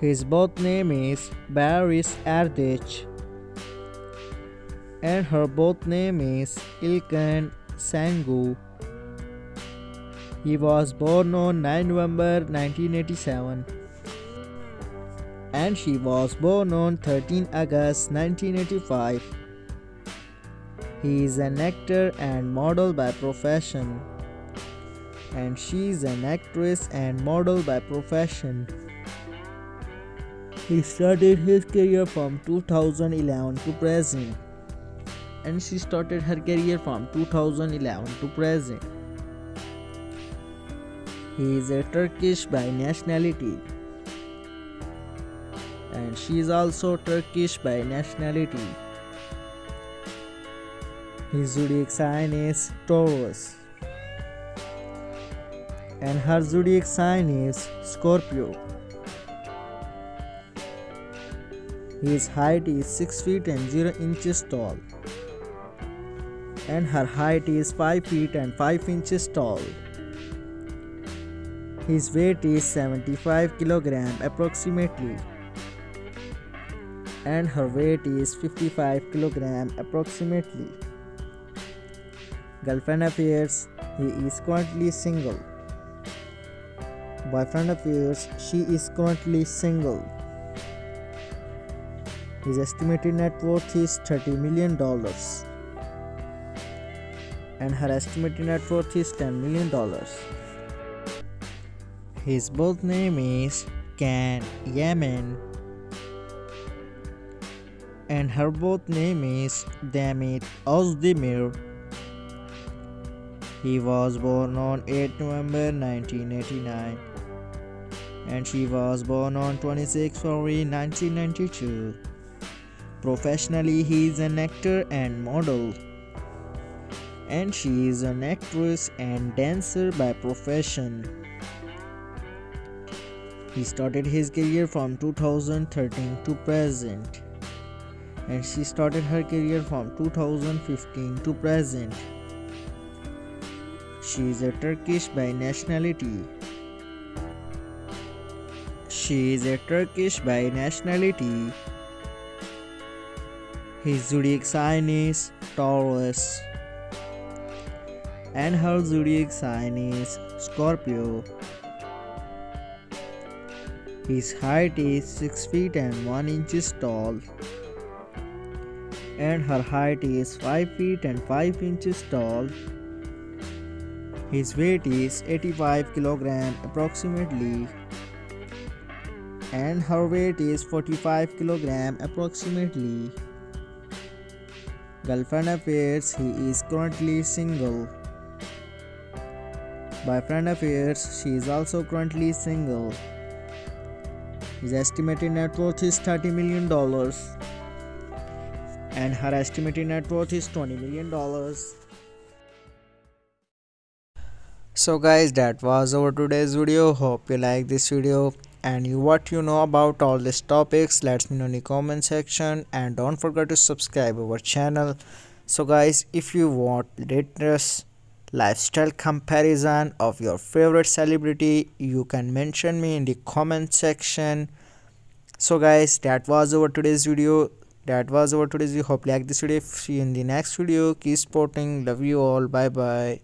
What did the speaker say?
His birth name is Baris Arduc and her birth name is Elcin Sangu. He was born on 9 November 1987 and she was born on 13 August 1985. He is an actor and model by profession and she is an actress and model by profession. He started his career from 2011 to present and she started her career from 2011 to present. He is a Turkish by nationality and she is also Turkish by nationality. His zodiac sign is Taurus and her zodiac sign is Scorpio. His height is 6 feet and 0 inches tall and her height is 5 feet and 5 inches tall. His weight is 75 kilogram approximately and her weight is 55 kilogram approximately. Girlfriend affairs he is currently single. Boyfriend affairs she is currently single. His estimated net worth is 30 million dollars and her estimated net worth is 10 million dollars. His birth name is Can Yaman and her birth name is Demet Ozdemir. He was born on 8 November 1989 and she was born on 26 February 1992. Professionally, he is an actor and model and she is an actress and dancer by profession. He started his career from 2013 to present and she started her career from 2015 to present. She is a Turkish by nationality. She is a Turkish by nationality. His zodiac sign is Taurus and her zodiac sign is Scorpio. His height is 6 feet and 1 inches tall and her height is 5 feet and 5 inches tall. His weight is 85 kilogram approximately and her weight is 45 kilogram approximately. Girlfriend affairs he is currently single. Boyfriend affairs she is also currently single. His estimated net worth is 30 million dollars and her estimated net worth is 20 million dollars. So guys that was our today's video. Hope you like this video and you what you know about all these topics let me know in the comment section. And don't forget to subscribe our channel. So guys if you want latest lifestyle comparison of your favorite celebrity you can mention me in the comment section. So guys that was our today's video. That was our today's video. Hope you like this video. See you in the next video. Keep sporting. Love you all. Bye bye